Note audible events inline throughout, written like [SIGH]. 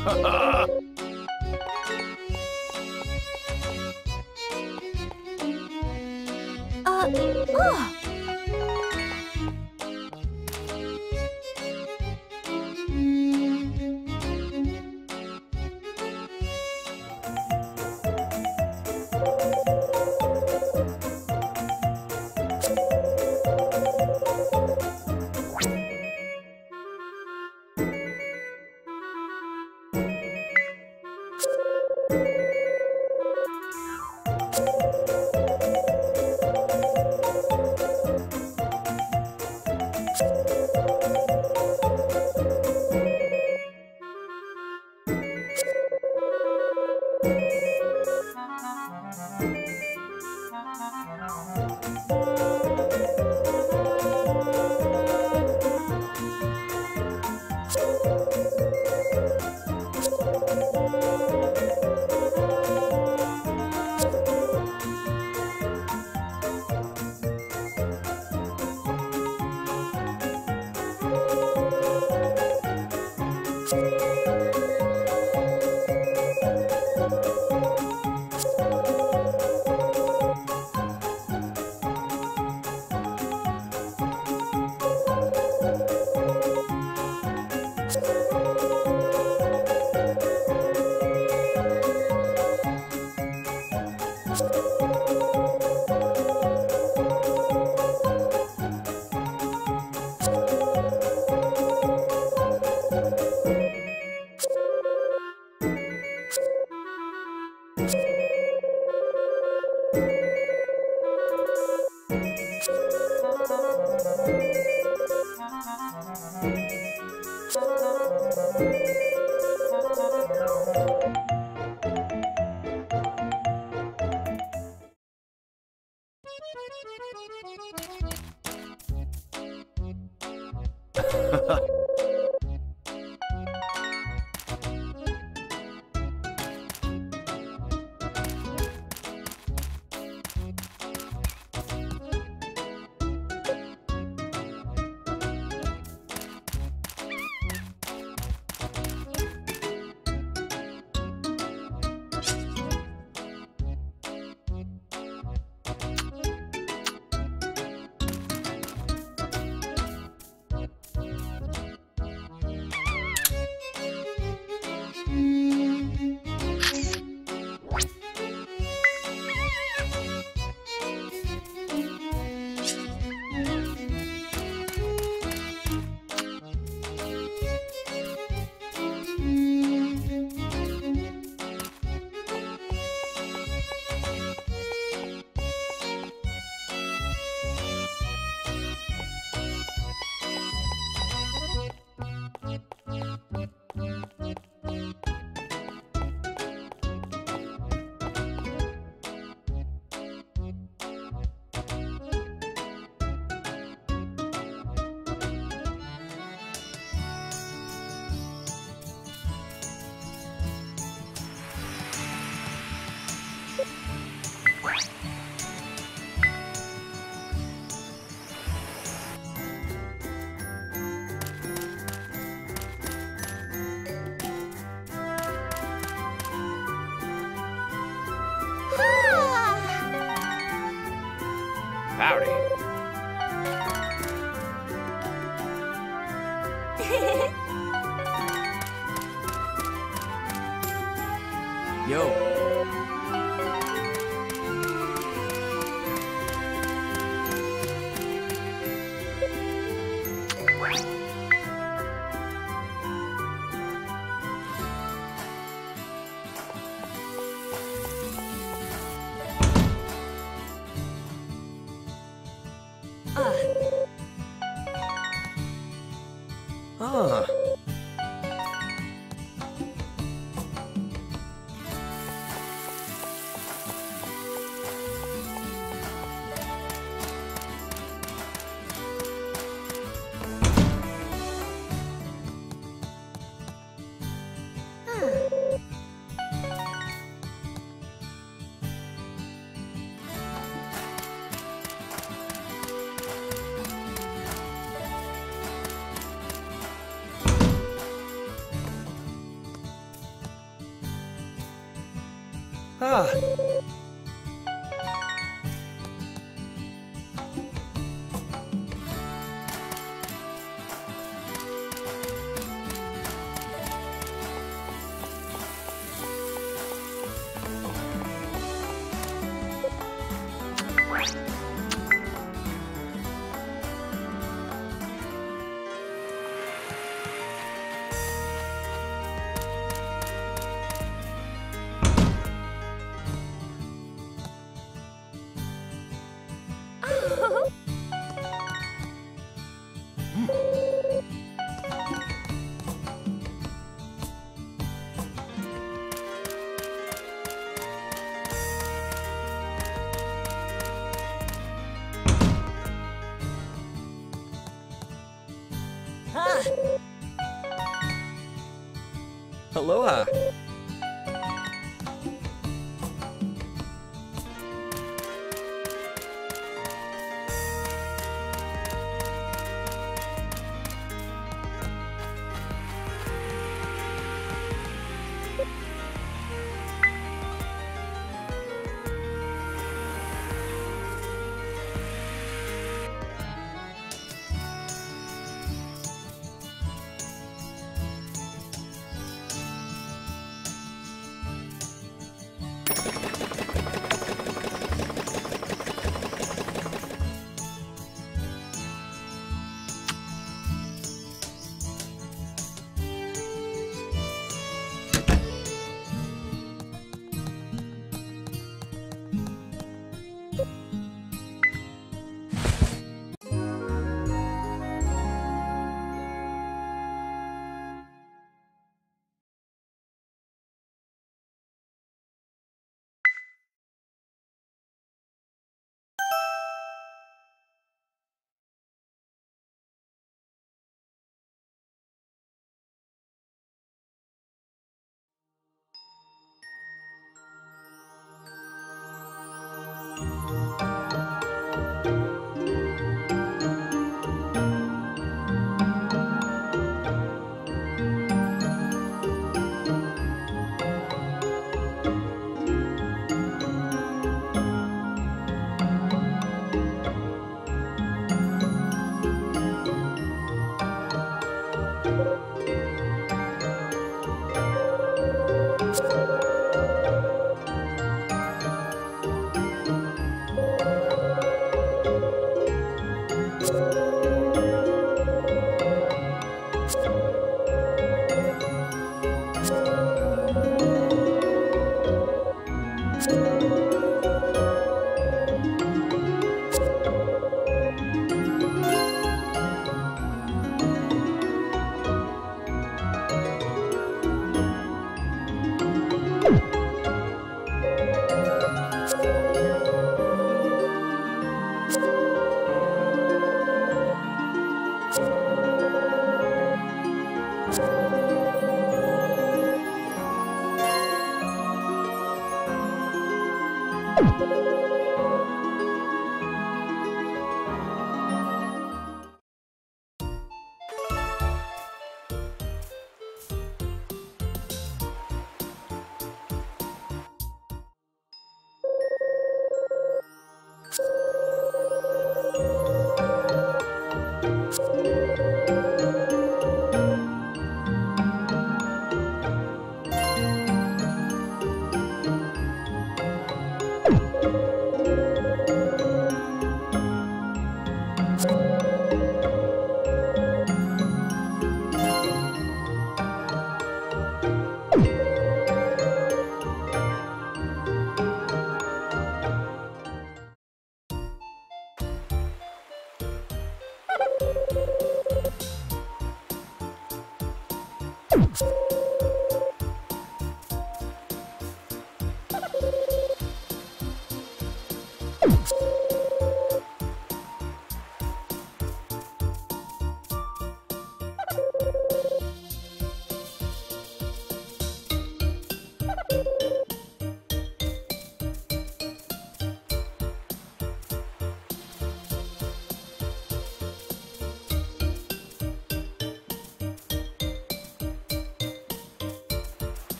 [LAUGHS] Uh, oh! Ah, Ah. Aloha.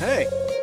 Hey.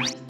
Bye.